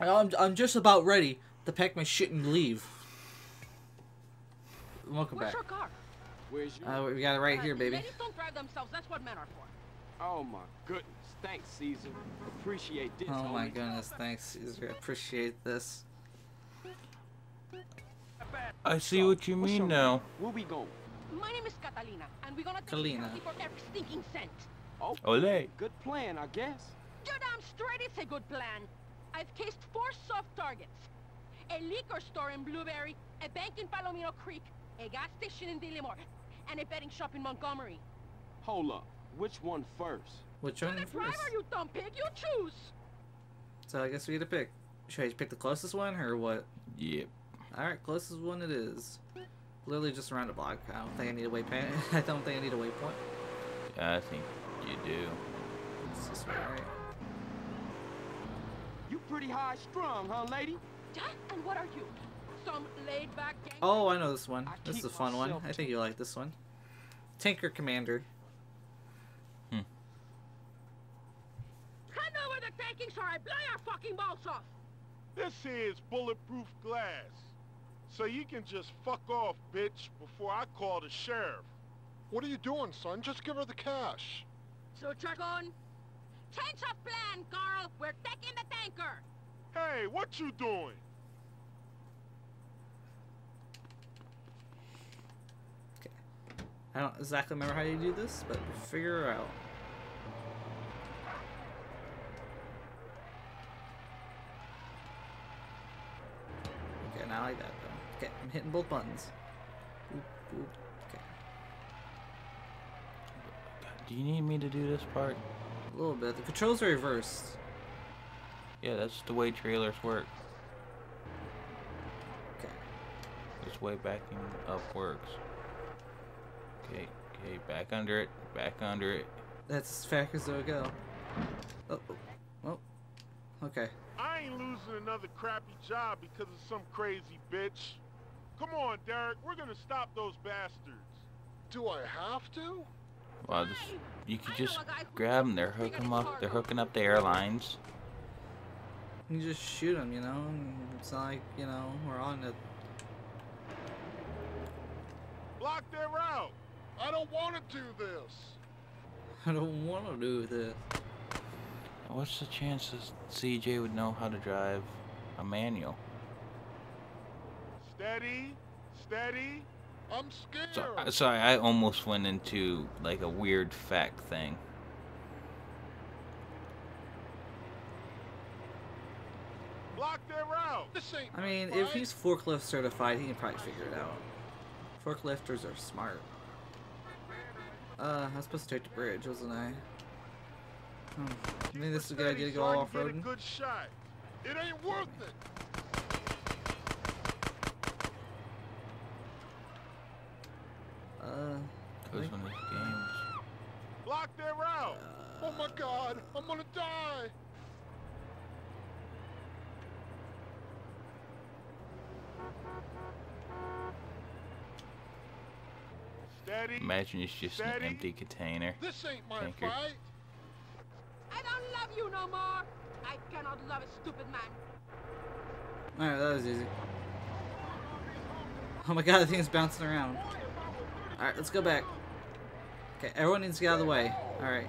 I'm, I'm just about ready to pack my shit and leave. Welcome Where's back. your car? Where's you? Uh, we got it right Uh, here, baby. Ladies don't drive themselves. That's what men are for. oh my goodness. Thanks, Cesar. Appreciate this. Oh my goodness, thanks, Cesar. Appreciate this. I see what you mean now. Where we go? My name is Catalina, and we're gonna take Catalina. For every stinking cent. Oh, Ole. good plan, I guess. You're damn straight it's a good plan. I've cased four soft targets. A liquor store in Blueberry, a bank in Palomino Creek, a gas station in Dillimore, and a betting shop in Montgomery. Hold up. Which one first? Which You're one the driver, you dumb pig. You choose. So I guess we get to pick. Should I pick the closest one or what? Yep. Alright, closest one it is. Literally just around the block. I don't think I need a waypoint. I don't think I need a waypoint. Yeah, I think you do. Pretty high strung, huh, lady? And what are you? Some laid-back? Oh, I know this one. I This is a fun one. I think you like this one. Tanker Commander. Hmm. Hand over the takings or I blow your fucking balls off. This is bulletproof glass. So you can just fuck off, bitch, before I call the sheriff. What are you doing, son? Just give her the cash. So check on. Change of plan, Carl. We're taking the tanker. Hey, what you doing? Okay. I don't exactly remember how you do this, but we'll figure it out. Okay, not like that though. Okay, I'm hitting both buttons. Boop, boop. Okay, Do you need me to do this part? A little bit. The controls are reversed. Yeah, that's the way trailers work. Okay. This way backing up works. Okay, okay, back under it, back under it. That's as fast as it'll go. Oh, oh, oh. Okay. I ain't losing another crappy job because of some crazy bitch. Come on, Derek, we're gonna stop those bastards. Do I have to? Wow, this, you could just a guy who grab them. They're hooking them up. They're hooking up the airlines. You just shoot them, you know? It's not like, you know, we're on it. Block their route. I don't want to do this. I don't want to do this. What's the chances CJ would know how to drive a manual? Steady, steady. I'm scared. So, I- sorry, I almost went into like a weird fact thing. Block their route. This ain't I mean, my if he's forklift certified, he can probably figure it out. Forklifters are smart. Uh, I was supposed to take the bridge, wasn't I? Hmm. I think this is a good idea to go so off get a roading. good shot. It ain't worth it. Uh, because when these games, Block their route. Uh, oh my god, I'm gonna die. Steady. imagine it's just an empty container. This ain't my Tanker. fight. I don't love you no more. I cannot love a stupid man. alright, that was easy. Oh my god, the thing's bouncing around. Alright, let's go back. Okay, everyone needs to get out of the way. Alright.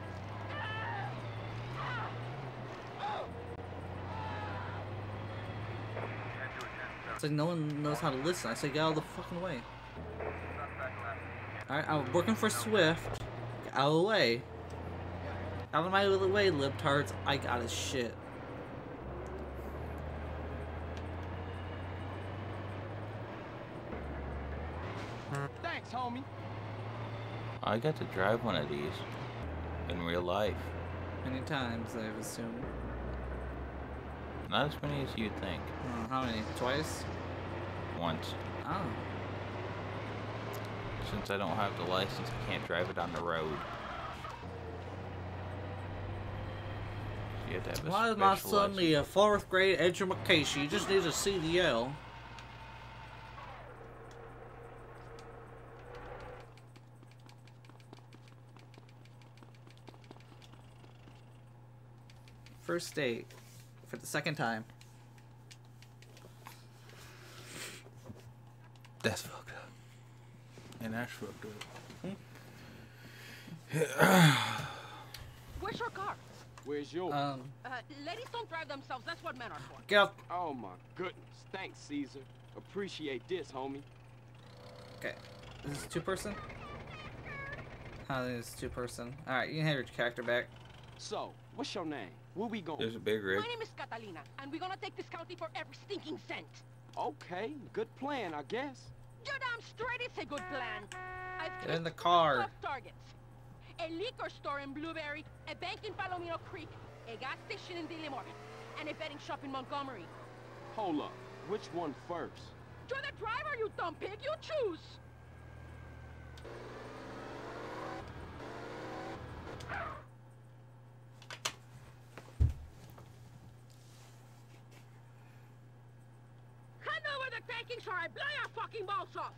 It's like no one knows how to listen. I say get out of the fucking way. Alright, I'm working for Swift. Get out of the way. Out of my way, libtards. I got his shit. I got to drive one of these in real life. Many times, I've assumed. Not as many as you'd think. Uh, how many? Twice? Once. Oh. Since I don't have the license, I can't drive it on the road. You have to have a Why is my special son license. the uh, fourth grade education? He just needs a CDL. first date for the second time. That's fucked up. And that's fucked up. Where's your car? Where's yours? Um. Uh, ladies don't drive themselves. That's what men are for. Get off. Oh my goodness. Thanks, Cesar. Appreciate this, homie. Okay. Is this two person? How this is two person? Alright, you can have your character back. So, what's your name? Where we going? There's a big rig. My name is Catalina, and we're gonna take this county for every stinking cent. Okay, good plan, I guess. You're damn straight it's a good plan. I've Get in the car. targets. A liquor store in Blueberry, a bank in Palomino Creek, a gas station in Dillimore, and a betting shop in Montgomery. Hold up. Which one first? You're the driver, you dumb pig. You choose. Hand over the takings or I blow your fucking balls off.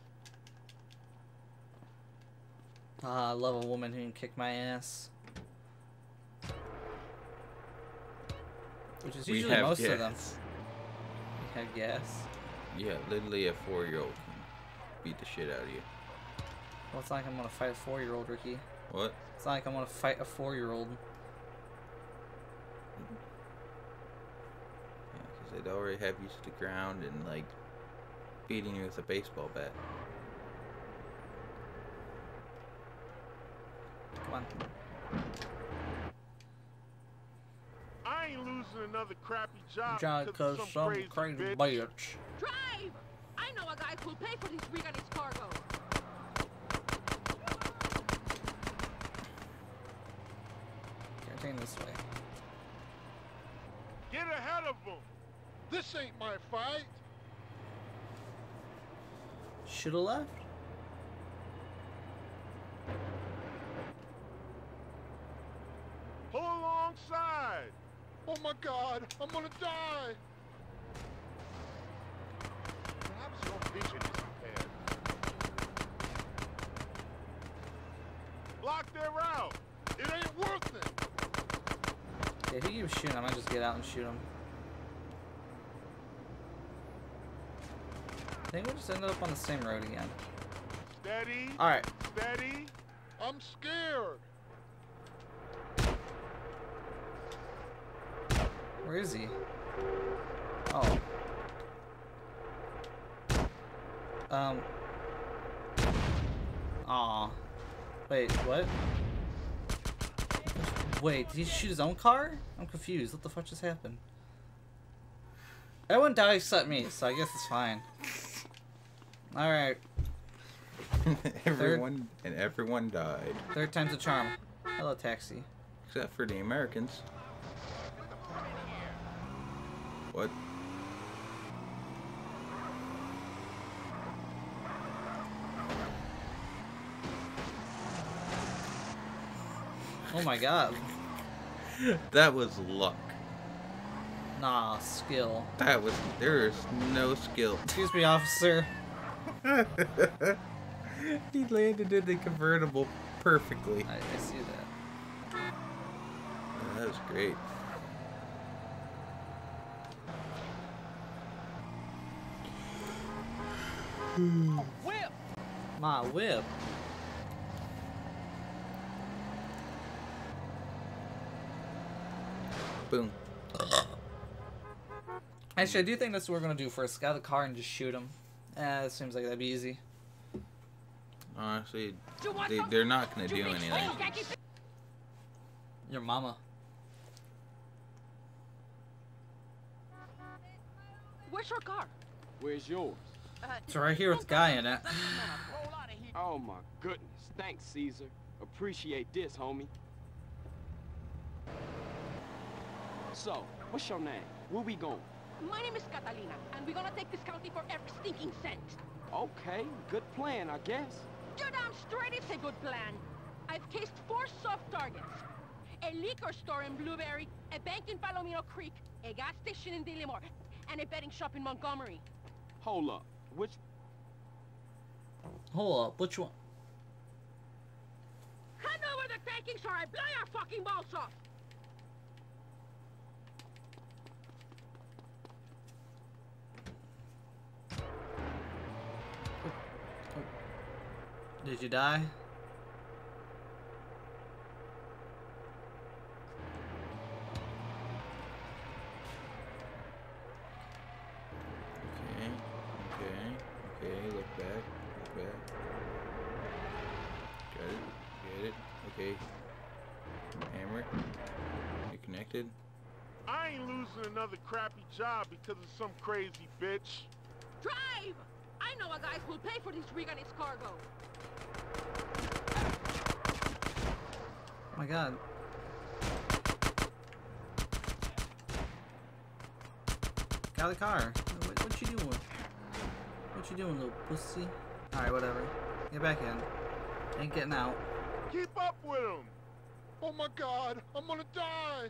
Ah, I love a woman who can kick my ass. Which is We usually have most of them. gas. We have gas. Yeah, literally a four-year-old can beat the shit out of you. Well, it's not like I'm gonna fight a four-year-old, Ricky. What? It's not like I'm gonna fight a four-year-old. Yeah, because they'd already have you to the ground and like beating you with a baseball bat. Come on. I ain't losing another crappy job because some some crazy, crazy bitch. bitch. Drive! I know a guy who'll pay for this rig and its cargo. Okay, this way. Get ahead of them. This ain't my fight. Shoulda left. Pull alongside. Oh my god, I'm gonna die. Perhaps your vision is impaired. Block their route. It ain't worth it. Yeah, if he keeps shooting, I might just get out and shoot him. I think we'll just end up on the same road again. Steady. Alright. Steady. I'm scared. Where is he? Oh. Um. Aw. Wait, what? Wait, did he shoot his own car? I'm confused. What the fuck just happened? Everyone died except me, so I guess it's fine. Alright, everyone and everyone died third time's a charm. Hello, taxi. except for the Americans. What? Oh my god. That was luck. Nah, skill. That was there's no skill. Excuse me, officer. he landed in the convertible perfectly. I, I see that. That was great. Whip! My whip. Boom. Actually, I do think that's what we're gonna do first. Get out of the car and just shoot him. Eh, it seems like that'd be easy. Honestly, Do they, they're not gonna do anything. swole Yankee pig? Your mama. Where's your car? Where's yours? Uh, It's right here with the guy in it. Roll out of here. Oh my goodness. Thanks, Cesar. Appreciate this, homie. So, what's your name? Where we going? My name is Catalina, and we're gonna take this county for every stinking cent. Okay, good plan, I guess. You're damn straight it's a good plan. I've cased four soft targets. A liquor store in Blueberry, a bank in Palomino Creek, a gas station in Dillimore, and a betting shop in Montgomery. Hold up. Which Hold up, which one? Hand over the takings or I blow your fucking balls off! Did you die? Okay, okay, okay, look back, look back. Got it, get it, okay. Hammer it. You connected? I ain't losing another crappy job because of some crazy bitch. Drive! I know a guy who'll pay for this rig and its cargo. Oh my god. Get out of the car. What, what you doing? What you doing, little pussy? Alright, whatever. Get back in. Ain't getting out. Keep up with him. Oh my god, I'm gonna die!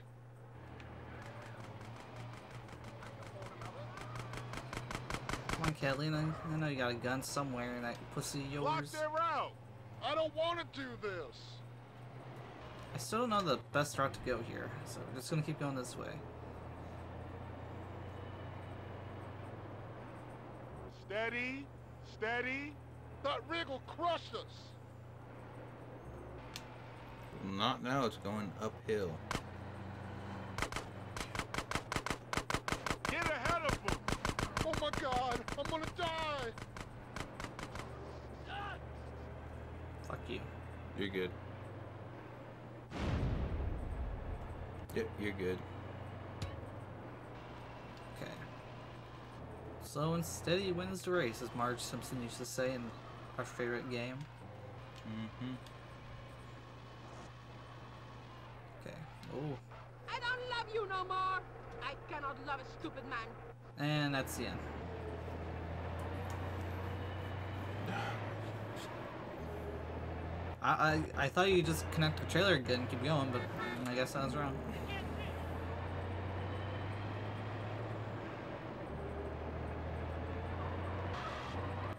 Catalina. I know you got a gun somewhere in that pussy of Block yours. their route. I don't want to do this! I still don't know the best route to go here, so we're just gonna keep going this way. Steady, steady. That rig will crush us! Not now, it's going uphill. Get ahead of them. Oh my god, I'm gonna die! Fuck you. You're good. Yep, you're good. Okay. Slow and steady wins the race, as Marge Simpson used to say in our favorite game. Mm-hmm. Okay. Oh. I don't love you no more. I cannot love a stupid man. And that's the end. I, I, I thought you just connect the trailer again and keep going, but I guess I was wrong.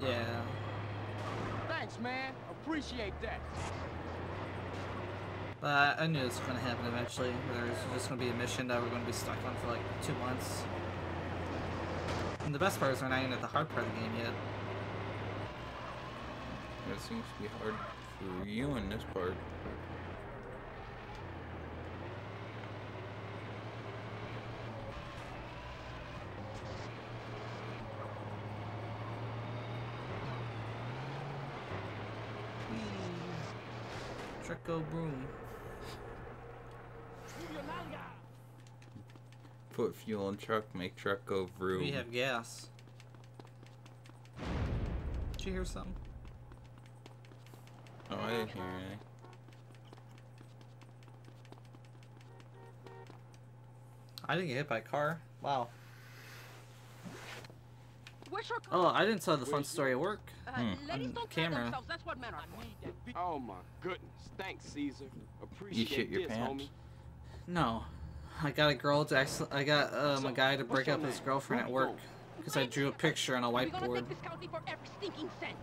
Yeah. Thanks, man. Appreciate that. But I knew this was going to happen eventually. There's just going to be a mission that we're going to be stuck on for like two months. And the best part is we're not even at the hard part of the game yet. It seems to be hard you in this part. Treco Broom. Put fuel in truck, make truck go vroom. We have gas. Did you hear something? Oh, I didn't hear anything. I didn't get hit by a car. Wow. Oh. I didn't tell the fun story at work. Uh, hmm. ladies don't kill camera. themselves. That's what men are. Oh my goodness. Thanks, Cesar. Appreciate you shit your this, pants? homie. No. I got a girl to acc- I got um, a guy to break up his girlfriend at work you because I drew a picture on a whiteboard. take this county for every stinking cent.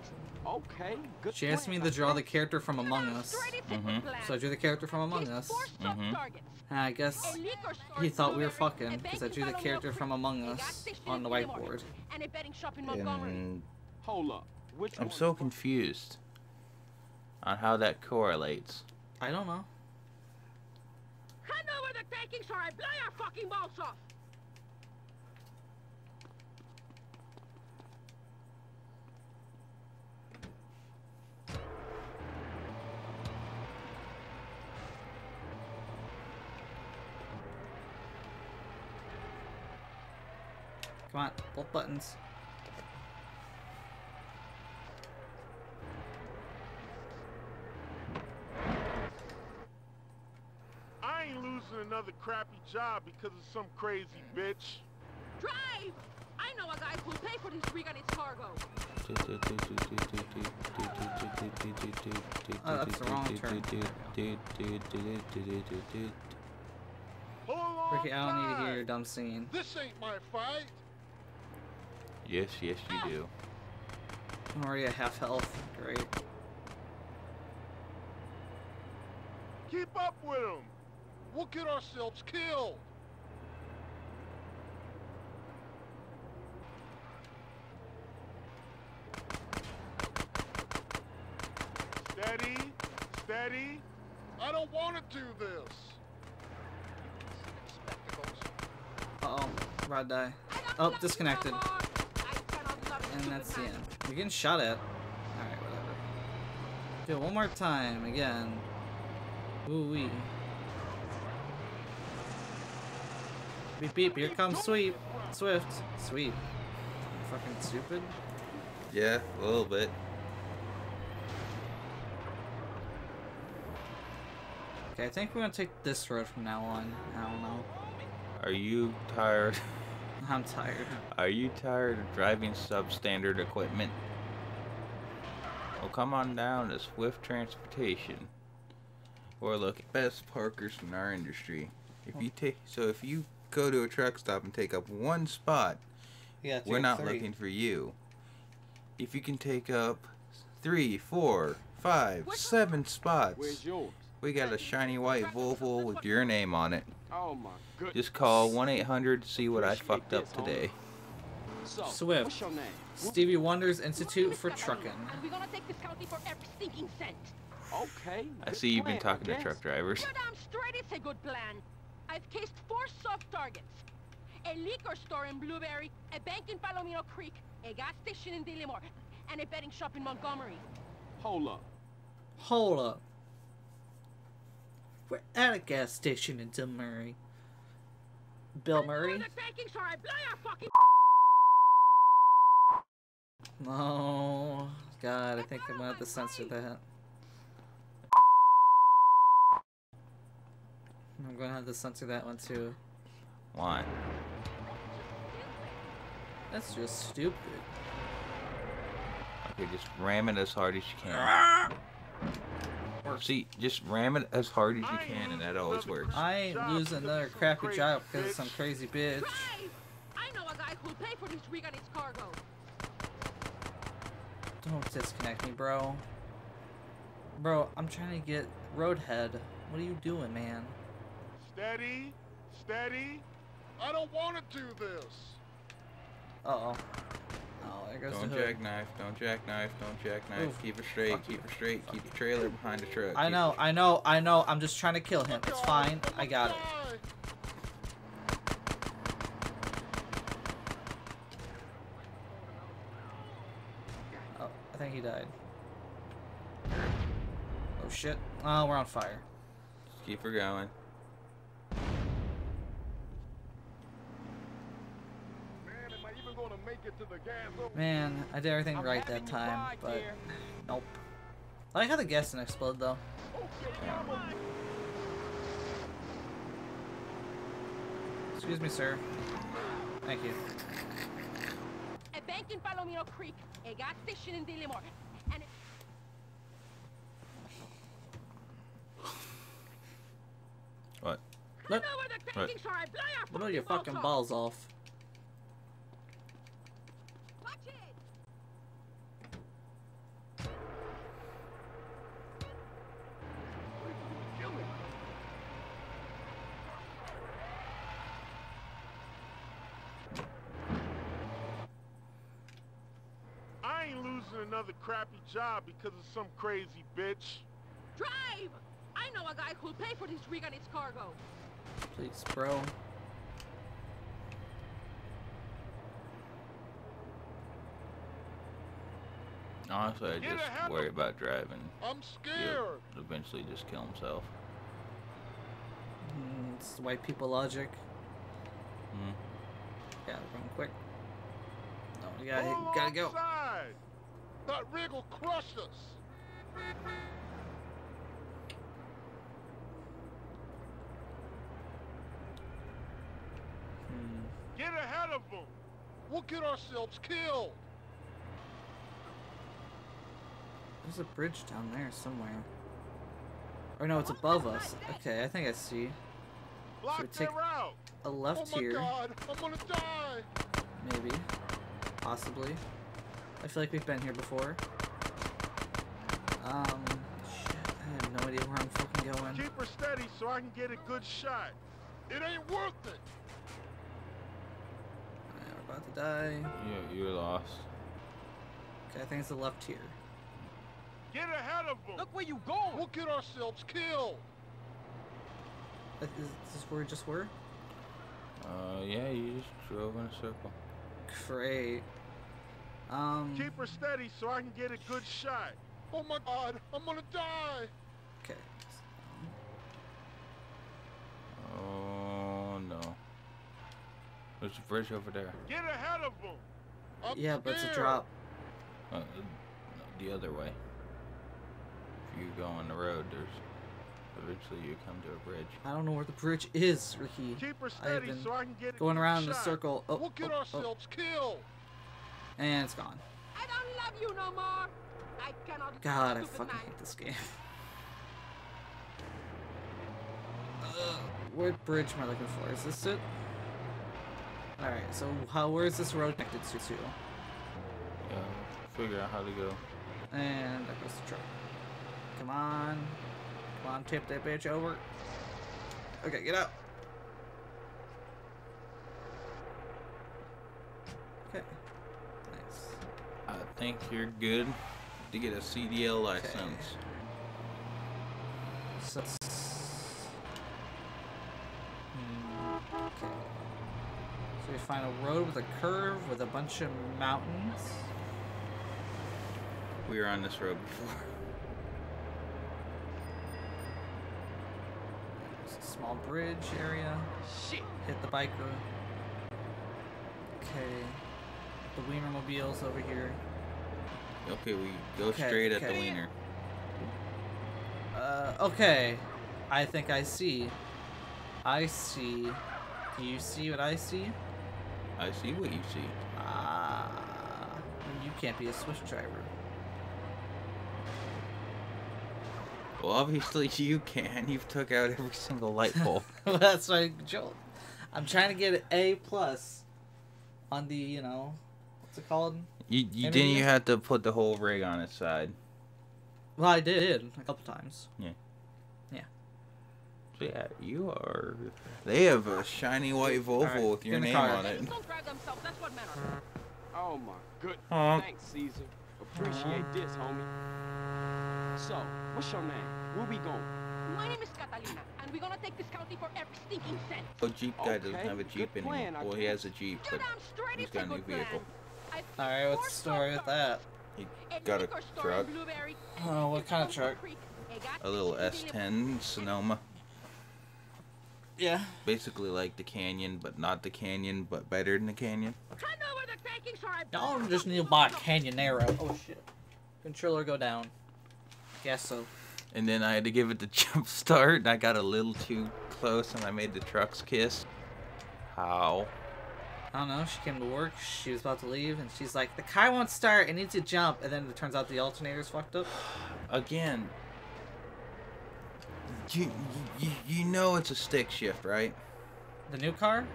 Okay, good She asked me to draw the character from Among Us, straight, it's a good Mhm. so I drew the character from Among Us. four soft Mhm. And I guess A liquor store he thought we were fucking because I drew the character from Among Us on the whiteboard. And a betting shop in Montgomery. And Hold up. I'm so confused on how that correlates. I don't know. Hand over the takings or I blow your fucking balls off. Come on, both buttons. I ain't losing another crappy job because of some crazy bitch. Drive! I know a guy who'll pay for this rig and its cargo. Oh, that's the wrong turn. Ricky, I don't need to hear your dumb singing. This ain't my fight! Yes, yes, you do. I'm already at half health. Great. Keep up with him. We'll get ourselves killed! Steady, steady. I don't want to do this. Uh-oh. Rod die. Oh, disconnected. And that's the end. You're getting shot at. Alright, whatever. Do it one more time, again. Ooh wee. Beep beep, here comes Sweep. Swift. Sweep. Fucking stupid. Yeah, a little bit. Okay, I think we're gonna take this road from now on. I don't know. Are you tired? I'm tired. Are you tired of driving substandard equipment? Well, come on down to Swift Transportation. Or look at best parkers in our industry. If you take so if you go to a truck stop and take up one spot, Yeah, we're not looking for you. If you can take up three, four, five, seven spots, yours? we got a shiny white Volvo with your name on it. Oh my goodness. Just call 1 800 see what I fucked up today. Swift. What's your name? Stevie Wonder's Institute for Trucking. And we're gonna take this county for every stinking cent. Okay. I see you've been talking to truck drivers. You're damn straight it's a good plan. I've cased four soft targets. A liquor store in Blueberry, a bank in Palomino Creek, a gas station in Dillimore, and a betting shop in Montgomery. Hold up. Hold up. We're at a gas station in Bill Murray. Bill Murray? The banking store, I blow your fucking No. God, I think I'm gonna have to censor that. I'm gonna have to censor that one too. Why? That's just stupid. Okay, just ram it as hard as you can. See, just ram it as hard as you can, and that always works. I ain't losing another crappy crazy job because of some crazy bitch. Drive! I know a guy who'll pay for this rig and its cargo. Don't disconnect me, bro. Bro, I'm trying to get Roadhead. What are you doing, man? Steady, steady. I don't want to do this. Uh oh. There goes Don't the hood. jackknife, don't jackknife, don't jackknife. Oof. Keep it straight, Fuck keep it straight, keep the trailer behind the truck. I keep know, I know, I know. I'm just trying to kill him. It's fine. I got it. Oh, I think he died. Oh shit. Oh, we're on fire. Just keep her going. Man, am I even gonna make it to the gas over? Man, I did everything I'm right that time, by but here. nope. I like how the gas didn't explode though. Excuse me, sir. Thank you. A bank in Palomino Creek, a gas station in Dillimore, and a... What? Look. know where the What? banking store, I blow your fucking balls off. Watch it! I ain't losing another crappy job because of some crazy bitch. Drive! I know a guy who'll pay for this rig and its cargo. Please, bro. Honestly, I just worry about driving. I'm He'll scared. eventually just kill himself. Mm, it's white people logic. Hmm. Yeah, run quick. No, we gotta, Pull gotta go. Alongside. That rig will crush us. Hmm. Get ahead of them. We'll get ourselves killed. There's a bridge down there somewhere. Or no, it's above us. Okay, I think I see. Block we their take- route. A Oh left my here, god, I'm gonna die. maybe. Possibly. I feel like we've been here before. Um, shit, I have no idea where I'm fucking going. Keep her steady so I can get a good shot. It ain't worth it. Alright, we're about to die. You, you're lost. Okay, I think it's the left here. Get ahead of them! Look where you going! We'll get ourselves killed. Uh, Is this where we just were? Uh, yeah, you just drove in a circle. Great. Um. Keep her steady so I can get a good shot. Oh my god, I'm gonna die. Okay. Oh no. There's a bridge over there. Get ahead of them! I'm Yeah, but it's a scared. drop. Uh, uh, the other way. If you go on the road, there's eventually you come to a bridge. I don't know where the bridge is, Ricky. Keep her I have steady been so I can get Going around in a circle. Oh, We'll get oh, oh, ourselves killed. And it's gone. I don't love you no more. I cannot. God, I fucking man. hate this game. Ugh, what bridge am I looking for? Is this it? Alright, so how where is this road connected to? to? Yeah, figure out how to go. And there goes the truck. Come on. Come on, tip that bitch over. Okay, get out. Okay. Nice. I think you're good to get a CDL license. So, Hmm, okay. So we find a road with a curve with a bunch of mountains. We were on this road before. There's a small bridge area. Shit! Hit the biker. Okay. The Wienermobile's over here. Okay, we go Okay, straight at the okay. wiener. Uh, okay. I think I see. I see. Do you see what I see? I see what you see. Ah. you can't be a Swift driver. Well, obviously you can. You've took out every single light bulb. That's my joke. I'm trying to get an A plus on the, you know, what's it called? You you Interview? didn't you have to put the whole rig on its side. Well, I did a couple times. Yeah. Yeah. So yeah, you are. They have a shiny white Volvo Alright, with your get in the name car. on it. Don't drive. That's what. Oh my good. Huh? Thanks, Cesar. Appreciate this, homie. So, what's your name? Where we going? My name is Catalina, and we're gonna take this county for every stinking cent. Oh, Jeep guy doesn't have a Jeep good anymore. plan, well, he has a Jeep, but damn straight. he's It's got a a new good vehicle. plan. I've Alright, what's the story with that? he oh, got a liquor store in truck, Oh, what kind of truck? A little S10 Sonoma. Yeah. Basically like the Canyon, but not the Canyon, but better than the Canyon. I know where the takings are. Y'all just need to buy a Canyonero. Oh shit. Controller go down. Guess so. And then I had to give it the jump start, and I got a little too close, and I made the trucks kiss. How? I don't know. She came to work. She was about to leave, and she's like, "The car won't start. It needs to jump." And then it turns out the alternator's fucked up. Again, you, you, you know it's a stick shift, right? The new car?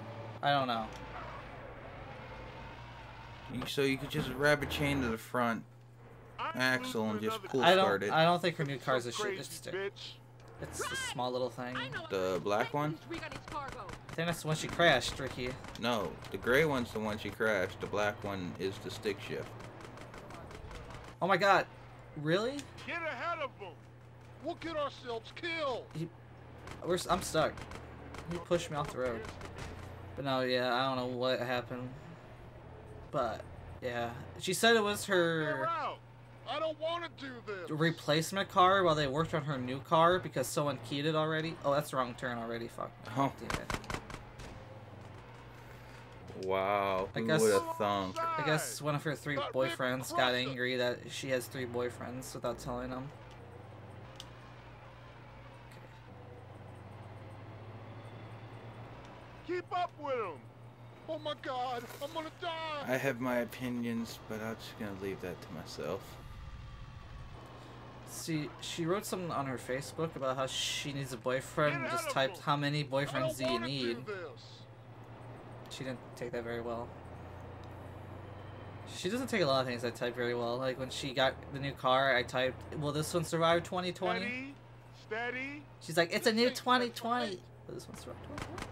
I don't know. You, so you could just wrap a chain to the front I'm axle and losing just another pull I start don't. it. I don't think her new car's a shit. stick. bitch. It's a small little thing. The black one? We got its cargo. I think that's the one she crashed, Ricky. No, the gray one's the one she crashed. The black one is the stick shift. Oh my god. Really? Get ahead of them. We'll get ourselves killed. We're, s- I'm stuck. He pushed me off the road. But no, yeah, I don't know what happened. But yeah, she said it was her out. I don't want to do this. replacement car while they worked on her new car because someone keyed it already. Oh, that's the wrong turn already. Fuck. Oh, Damn it. wow. I guess- would have thunk? I guess one of her three That boyfriends got angry that she has three boyfriends without telling them. Keep up with them. Oh my god, I'm gonna die. I have my opinions, but I'm just gonna leave that to myself. See, she wrote something on her Facebook about how she needs a boyfriend and just typed. How many boyfriends don't you need? do. She didn't take that very well. She doesn't take a lot of things I type very well. Like when she got the new car, I typed, Will this one survive 2020? Steady. Steady. She's like, It's a new 2020. Will this one survive 2020?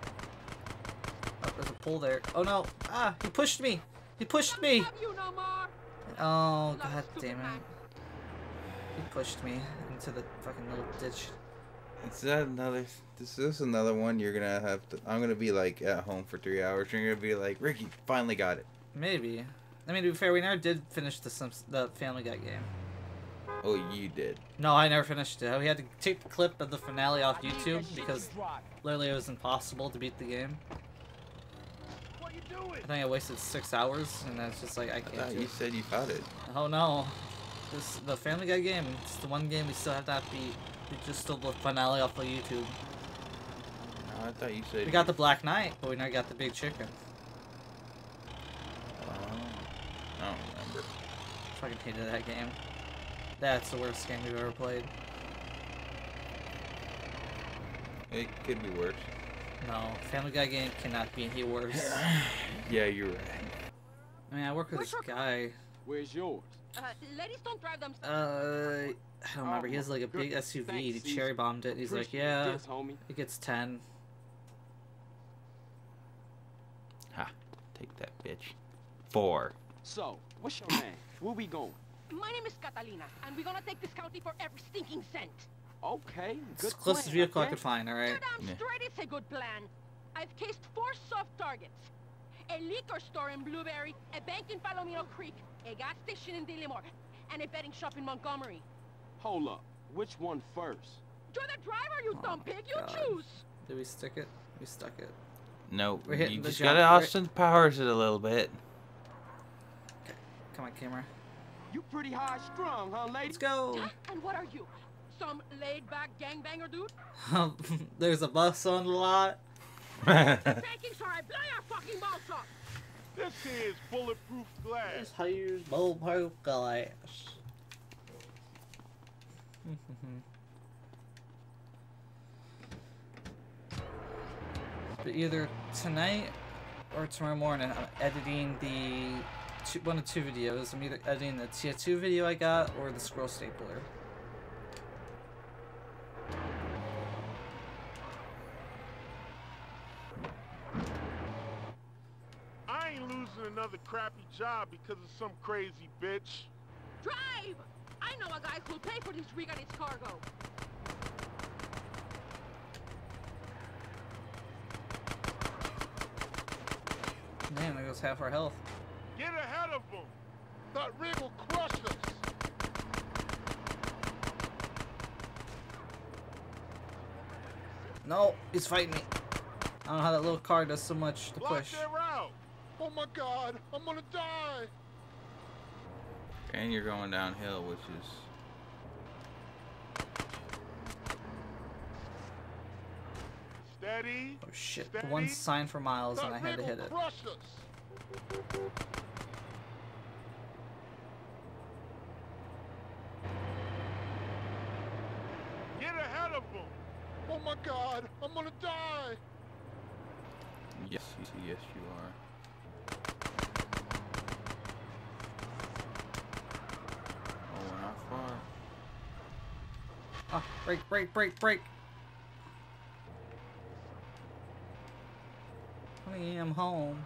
Oh, there's a pull there. Oh no. Ah, he pushed me. He pushed me. No. Oh, god damn it. Man. He pushed me into the fucking little ditch. Is that another? This is another one you're gonna have to. I'm gonna be like at home for three hours. and You're gonna be like, Ricky, finally got it. Maybe. I mean, to be fair, we never did finish the Simps- the Family Guy game. Oh, you did. No, I never finished it. We had to take the clip of the finale off I need that YouTube because literally it was impossible to beat the game. What you doing? I think I wasted six hours, and that's just like I I can't. thought do you it. said you got it. Oh no, this the Family Guy game. It's the one game we still have to beat. We just stole the finale off of YouTube. No, I thought you said. We got the Black Knight, but we never got the Big Chicken. Oh, I don't remember. Fucking hated that game. That's the worst game we've ever played. It could be worse. No, Family Guy game cannot be any worse. Yeah, you're right. I mean, I work with What's this guy. Where's yours? Uh, ladies don't drive them. Uh, I don't remember. He has like a big SUV. Thanks, He cherry bombed it. He's like, yeah, This, homie. it gets ten. Ha! Take that, bitch. Four. So, what's your name? Where we going? My name is Catalina, and we're gonna take this county for every stinking cent. Okay, It's good the closest plan, vehicle I could find. All right. Damn Yeah. straight it's a good plan. I've cased four soft targets. A liquor store in Blueberry, a bank in Palomino Creek, a gas station in Dillimore, and a betting shop in Montgomery. Hold up. Which one first? You're the driver, you Oh dumb pig. You God. choose. Did we stick it? We stuck it. No, We're hitting you the just gotta right? Austin Powers it a little bit. Come on, camera. You pretty high strung, huh, lady? Let's go. And what are you? Some laid-back gangbanger dude? There's a bus on the lot. Taking so I blow your fucking balls off. This is bulletproof glass. This here's bulletproof glass. but either tonight or tomorrow morning, I'm editing the two, one of two videos. I'm either editing the tier 2 video I got or the scroll stapler. I ain't losing another crappy job because of some crazy bitch. Drive! I know a guy who'll pay for this rig and its cargo. Man, that goes half our health. Get ahead of them. That rig will crush us. No, he's fighting me. I don't know how that little car does so much to Block push. Their route. Oh my god, I'm gonna die. and you're going downhill, which is Steady. Oh shit, the one sign for miles and I had to hit will it. crush us. Get ahead of them. Oh my god, I'm gonna die. yes, yes, you are. Oh, we're not far. Break, break, break, break. I'm home.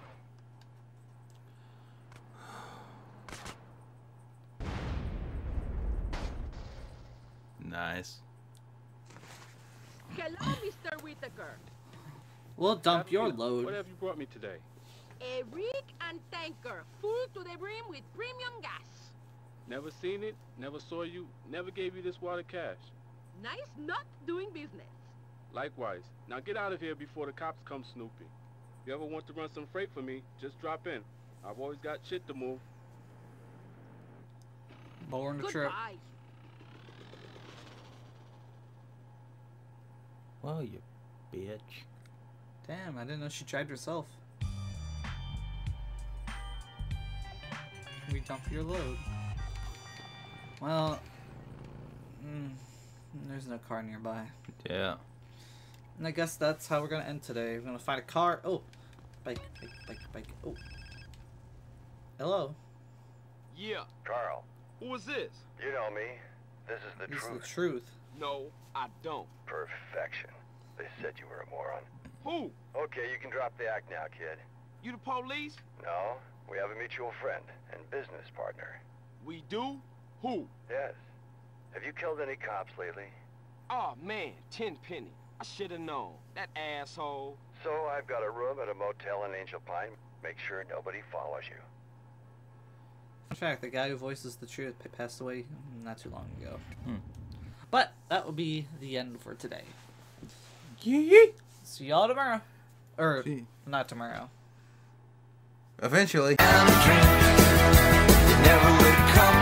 Nice. Hello, Mr. Whitaker. We'll dump your load. What have you brought me today? A rig and tanker, full to the brim with premium gas. Never seen it, never saw you, never gave you this water cash. Nice not doing business. Likewise. Now get out of here before the cops come snooping. If you ever want to run some freight for me, just drop in. I've always got shit to move. Born the trip. Goodbye. Well, you bitch. Damn, I didn't know she tried herself. Can We dump your load. Well, mm, there's no car nearby. Yeah. And I guess that's how we're gonna end today. We're gonna find a car. Oh, bike, bike, bike, bike. Oh, hello. Yeah. Carl, Who is this? you know me. This is the This is the truth. No, I don't. Perfection. They said you were a moron. Who? Okay, you can drop the act now, kid. You the police? No, we have a mutual friend and business partner. We do? Who? Yes. Have you killed any cops lately? Oh, man, Tenpenny. I should have known. That asshole. So I've got a room at a motel in Angel Pine. Make sure nobody follows you. In fact, the guy who voices the truth passed away not too long ago. Hmm. But that will be the end for today. Yee. See y'all tomorrow. Or, See. not tomorrow. Eventually. never would come